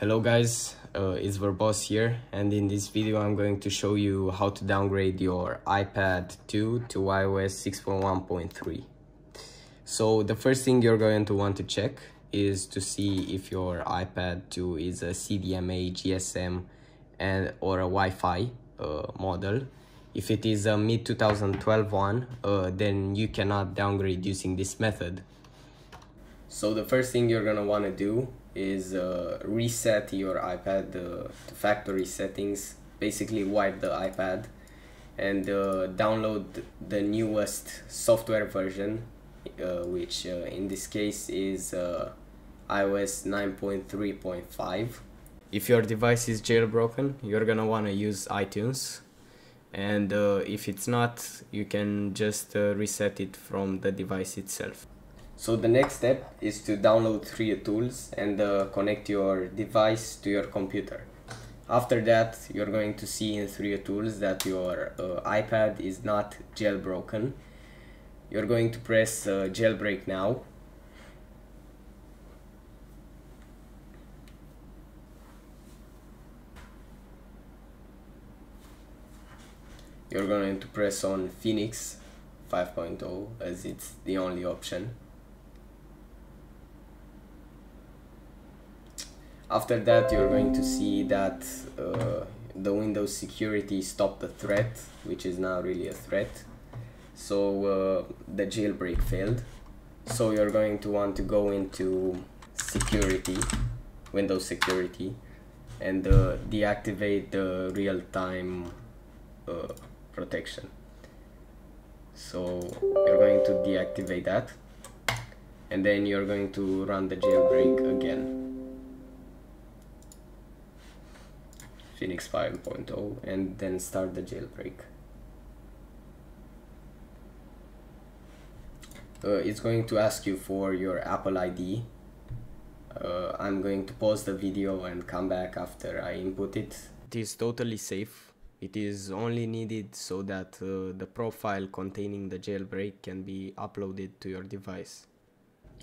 Hello guys, uh, it's Verboss here and in this video I'm going to show you how to downgrade your iPad 2 to iOS 6.1.3. So the first thing you're going to want to check is to see if your iPad 2 is a CDMA, GSM and or a Wi-Fi uh, model. If it is a mid 2012 one, uh, then you cannot downgrade using this method. So the first thing you're gonna want to do is uh, reset your iPad uh, to factory settings, basically wipe the iPad and uh, download the newest software version, uh, which uh, in this case is uh, iOS 9.3.5. If your device is jailbroken, you're gonna wanna use iTunes and if it's not, you can just reset it from the device itself. So the next step is to download 3uTools and uh, connect your device to your computer. After that, you're going to see in 3uTools that your uh, iPad is not jailbroken. You're going to press uh, jailbreak now. You're going to press on Phoenix 5.0 as it's the only option. After that, you're going to see that uh, the Windows security stopped the threat, which is now really a threat. So uh, the jailbreak failed. So you're going to want to go into security, Windows security, and uh, deactivate the real-time uh, protection. So you're going to deactivate that and then you're going to run the jailbreak again. Phoenix 5.0 and then start the jailbreak. Uh, it's going to ask you for your Apple ID. Uh, I'm going to pause the video and come back after I input it. It is totally safe. It is only needed so that uh, the profile containing the jailbreak can be uploaded to your device.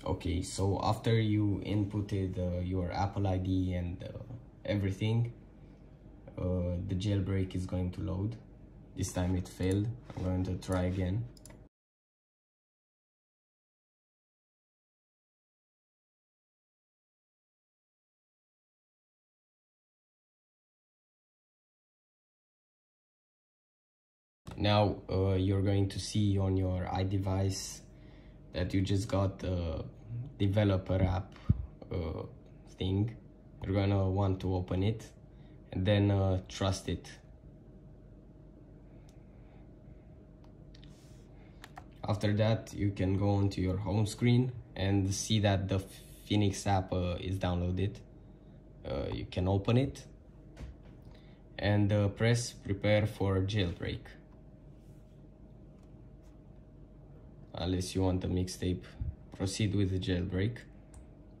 Okay, so after you inputted uh, your Apple ID and uh, everything, uh, the jailbreak is going to load. This time it failed. I'm going to try again. Now uh, you're going to see on your iDevice that you just got the developer app uh, thing. You're gonna want to open it and then uh, trust it. After that you can go onto your home screen and see that the Phoenix app uh, is downloaded. Uh, you can open it and uh, press prepare for jailbreak. Unless you want a mixtape proceed with the jailbreak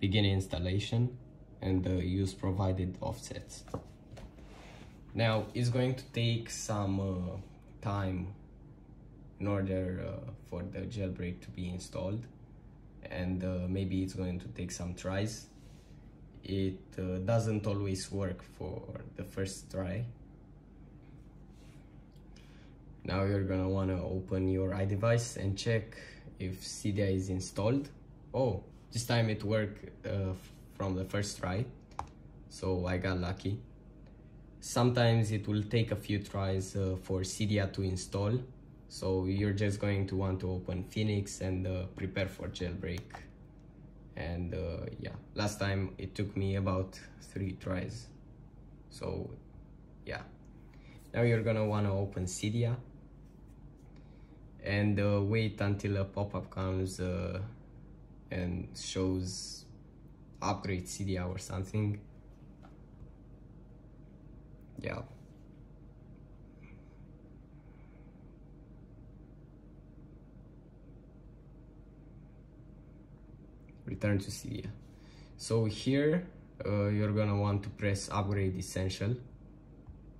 begin installation and uh, use provided offsets now it's going to take some uh, time in order uh, for the jailbreak to be installed. And uh, maybe it's going to take some tries. It uh, doesn't always work for the first try. Now you're gonna want to open your iDevice and check if Cydia is installed. Oh this time it worked uh, from the first try. So I got lucky sometimes it will take a few tries uh, for Cydia to install. So you're just going to want to open Phoenix and uh, prepare for jailbreak. And uh, yeah last time it took me about three tries. So yeah. Now you're gonna want to open Cydia. And uh, wait until a pop-up comes uh, and shows upgrade Cydia or something yeah. Return to Cydia so here uh, you're gonna want to press upgrade essential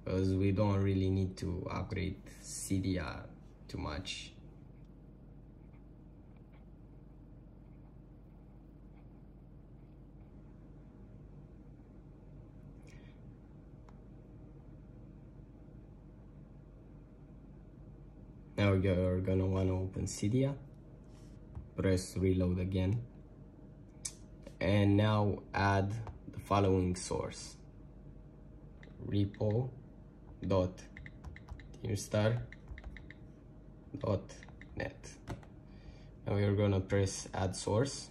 because we don't really need to upgrade Cydia too much now you're gonna want to open Cydia. Press reload again. And now add the following source. Repo dot teamstar dot net. Now we're gonna press add source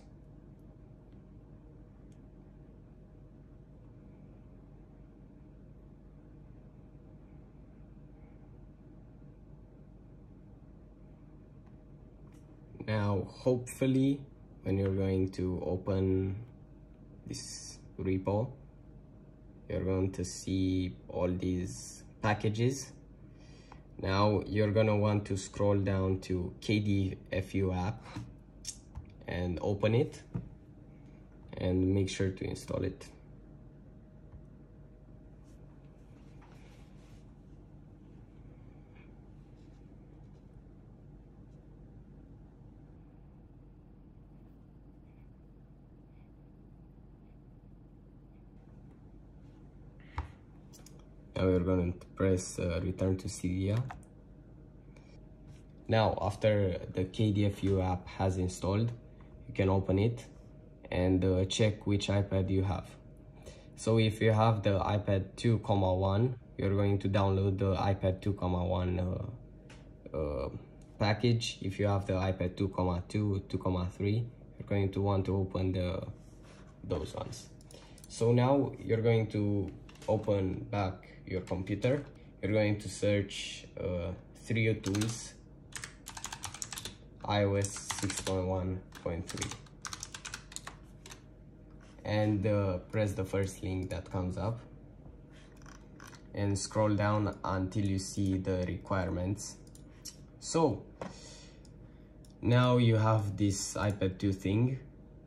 now hopefully when you're going to open this repo you're going to see all these packages. Now you're gonna want to scroll down to KDFU app and open it and make sure to install it we're going to press uh, return to Cydia now after the KDFU app has installed you can open it and uh, check which iPad you have. So if you have the iPad 2,1 you're going to download the iPad 2,1 uh, uh, package. If you have the iPad 2,2 2,3 you're going to want to open the those ones. So now you're going to open back your computer. You're going to search uh, 3uTools. iOS 6.1.3 and uh, press the first link that comes up. And scroll down until you see the requirements. So now you have this iPad 2 thing.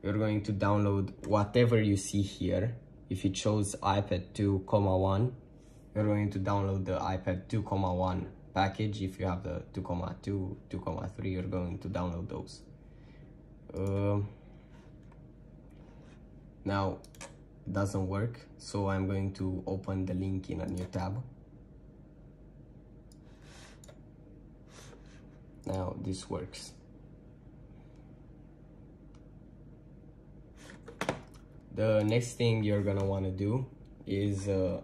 You're going to download whatever you see here if you shows iPad 2,1 you're going to download the iPad 2,1 package. If you have the 2,2 2,3 you're going to download those. Uh, now it doesn't work so I'm going to open the link in a new tab. Now this works the next thing you're gonna want to do is uh,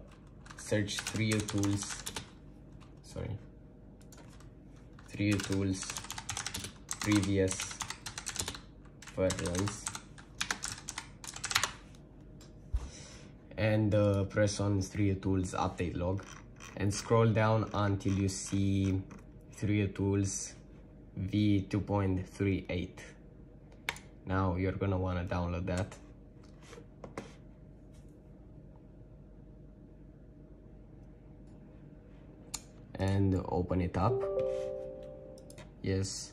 search 3uTools. Sorry. 3uTools previous versions and uh, press on 3uTools update log. And scroll down until you see 3uTools v2.38 now you're gonna want to download that and open it up. Yes.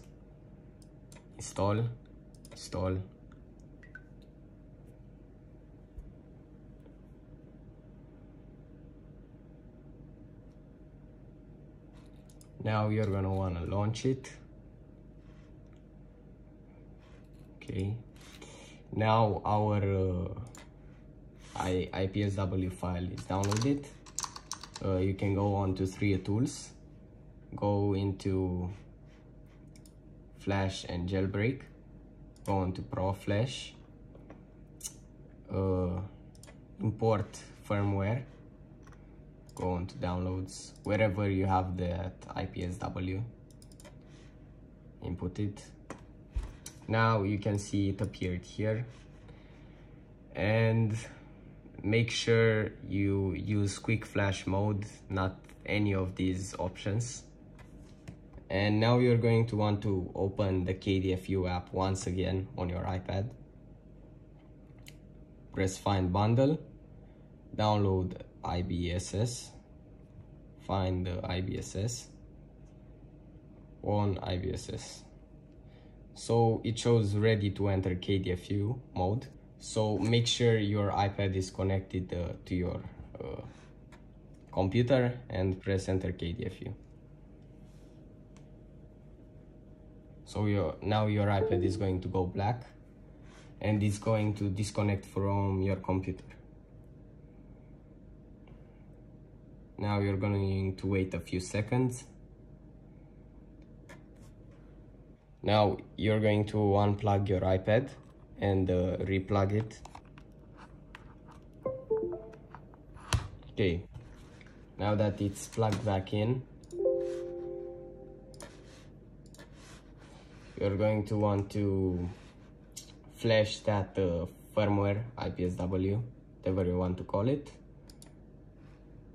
Install. Install. Now you're gonna want to launch it. Okay. Now our uh, I, IPSW file is downloaded uh, you can go on to 3uTools. Go into flash and jailbreak. Go on to pro flash. Uh, import firmware. Go on to downloads. Wherever you have that IPSW input it. Now you can see it appeared here. And make sure you use quick flash mode not any of these options. And now you're going to want to open the KDFU app once again on your iPad. Press find bundle. Download IBSS find the IBSS on IBSS so it shows ready to enter KDFU mode so make sure your iPad is connected uh, to your uh, computer and press enter KDFU. So your, now your iPad is going to go black and it's going to disconnect from your computer. Now you're going to wait a few seconds now you're going to unplug your iPad and uh, replug it. Okay. Now that it's plugged back in you're going to want to flash that uh, firmware IPSW whatever you want to call it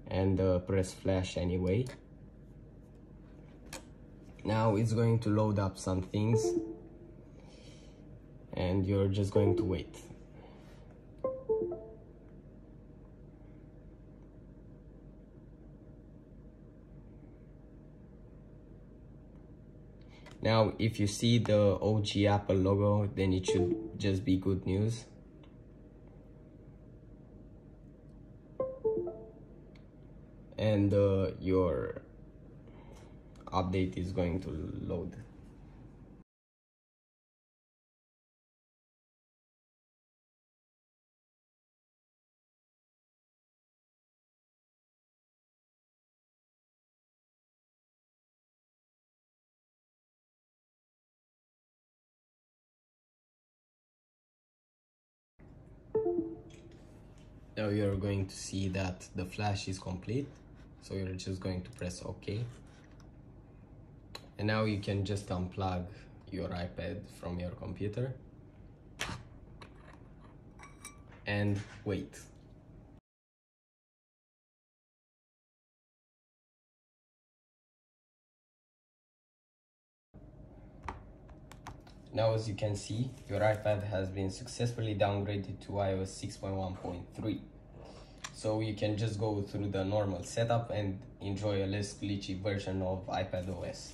and uh, press flash anyway. Now it's going to load up some things and you're just going to wait. Now if you see the OG Apple logo then it should just be good news. And uh, your update is going to load now you're going to see that the flash is complete. So you're just going to press ok. And now you can just unplug your iPad from your computer. And wait Now as you can see, your iPad has been successfully downgraded to iOS 6.1.3. So you can just go through the normal setup and enjoy a less glitchy version of iPad OS.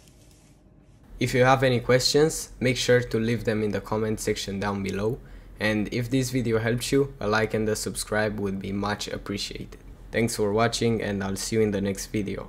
If you have any questions, make sure to leave them in the comment section down below. And if this video helps you, a like and a subscribe would be much appreciated. Thanks for watching and I'll see you in the next video.